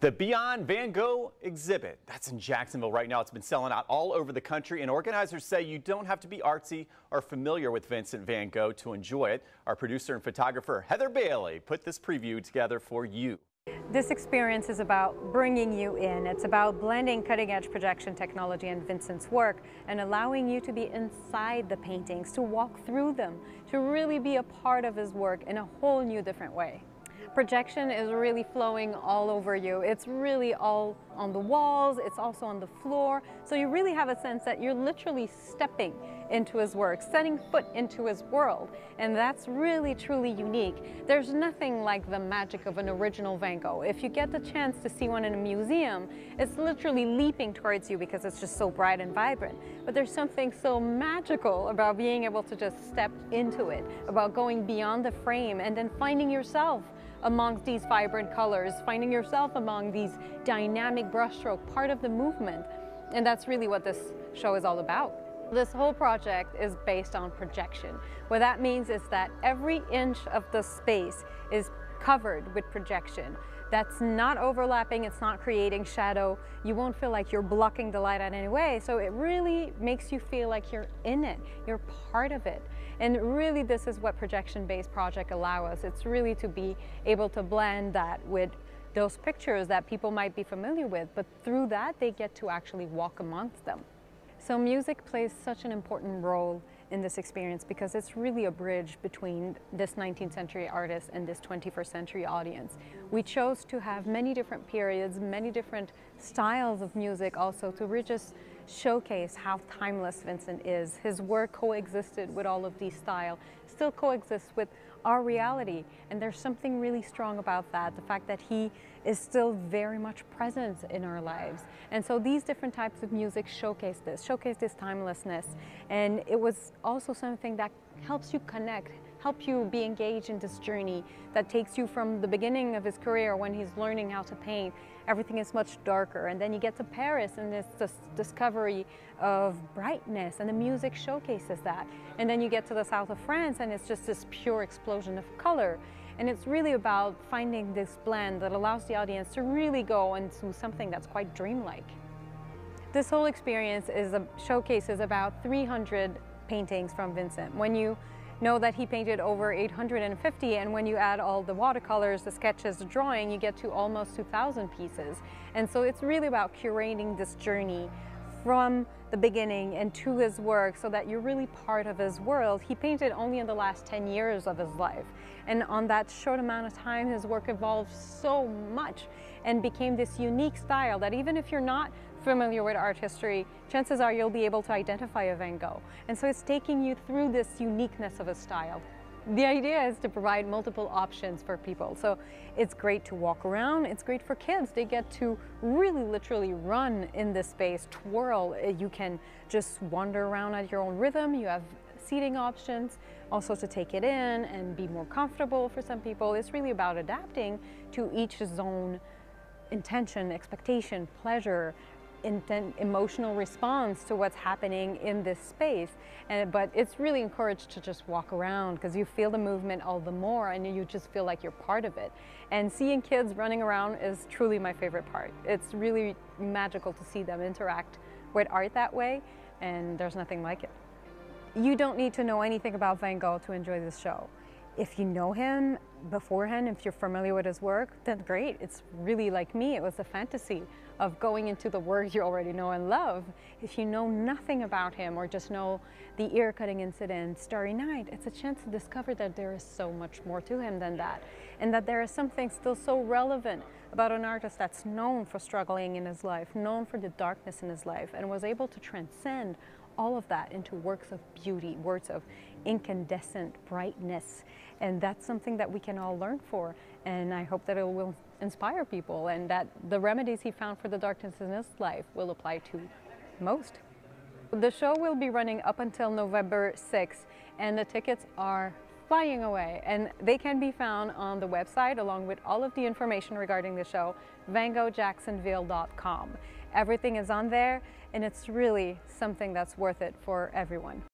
The Beyond Van Gogh exhibit, that's in Jacksonville right now. It's been selling out all over the country, and organizers say you don't have to be artsy or familiar with Vincent van Gogh to enjoy it. Our producer and photographer, Heather Bailey, put this preview together for you. This experience is about bringing you in. It's about blending cutting edge projection technology and Vincent's work and allowing you to be inside the paintings, to walk through them, to really be a part of his work in a whole new different way projection is really flowing all over you. It's really all on the walls, it's also on the floor. So you really have a sense that you're literally stepping into his work, setting foot into his world. And that's really, truly unique. There's nothing like the magic of an original Van Gogh. If you get the chance to see one in a museum, it's literally leaping towards you because it's just so bright and vibrant. But there's something so magical about being able to just step into it, about going beyond the frame and then finding yourself amongst these vibrant colors, finding yourself among these dynamic brushstroke, part of the movement. And that's really what this show is all about. This whole project is based on projection. What that means is that every inch of the space is covered with projection that's not overlapping, it's not creating shadow. You won't feel like you're blocking the light in any way. So it really makes you feel like you're in it, you're part of it. And really this is what projection-based project allow us. It's really to be able to blend that with those pictures that people might be familiar with, but through that they get to actually walk amongst them. So music plays such an important role in this experience because it's really a bridge between this 19th century artist and this 21st century audience. We chose to have many different periods, many different styles of music also to really just showcase how timeless Vincent is. His work coexisted with all of these styles, still coexists with our reality. And there's something really strong about that, the fact that he is still very much present in our lives. And so these different types of music showcase this, showcase this timelessness. And it was also something that helps you connect help you be engaged in this journey that takes you from the beginning of his career when he's learning how to paint. Everything is much darker. And then you get to Paris and it's this discovery of brightness and the music showcases that. And then you get to the south of France and it's just this pure explosion of color. And it's really about finding this blend that allows the audience to really go into something that's quite dreamlike. This whole experience is a showcases about 300 paintings from Vincent. When you know that he painted over 850 and when you add all the watercolors, the sketches, the drawing, you get to almost 2,000 pieces. And so it's really about curating this journey from the beginning and to his work so that you're really part of his world. He painted only in the last 10 years of his life. And on that short amount of time, his work evolved so much and became this unique style that even if you're not familiar with art history, chances are you'll be able to identify a Van Gogh. And so it's taking you through this uniqueness of a style. The idea is to provide multiple options for people. So it's great to walk around. It's great for kids. They get to really literally run in this space, twirl. You can just wander around at your own rhythm. You have seating options, also to take it in and be more comfortable for some people. It's really about adapting to each zone intention, expectation, pleasure, intent, emotional response to what's happening in this space. And, but it's really encouraged to just walk around because you feel the movement all the more and you just feel like you're part of it. And seeing kids running around is truly my favorite part. It's really magical to see them interact with art that way and there's nothing like it. You don't need to know anything about Van Gogh to enjoy this show. If you know him beforehand, if you're familiar with his work, then great. It's really like me, it was a fantasy of going into the work you already know and love. If you know nothing about him or just know the ear cutting incident, Starry Night, it's a chance to discover that there is so much more to him than that. And that there is something still so relevant about an artist that's known for struggling in his life, known for the darkness in his life, and was able to transcend all of that into works of beauty, works of incandescent brightness. And that's something that we can all learn for. And I hope that it will inspire people and that the remedies he found for the darkness in his life will apply to most. The show will be running up until November 6th and the tickets are flying away and they can be found on the website along with all of the information regarding the show, vangoghjacksonville.com. Everything is on there and it's really something that's worth it for everyone.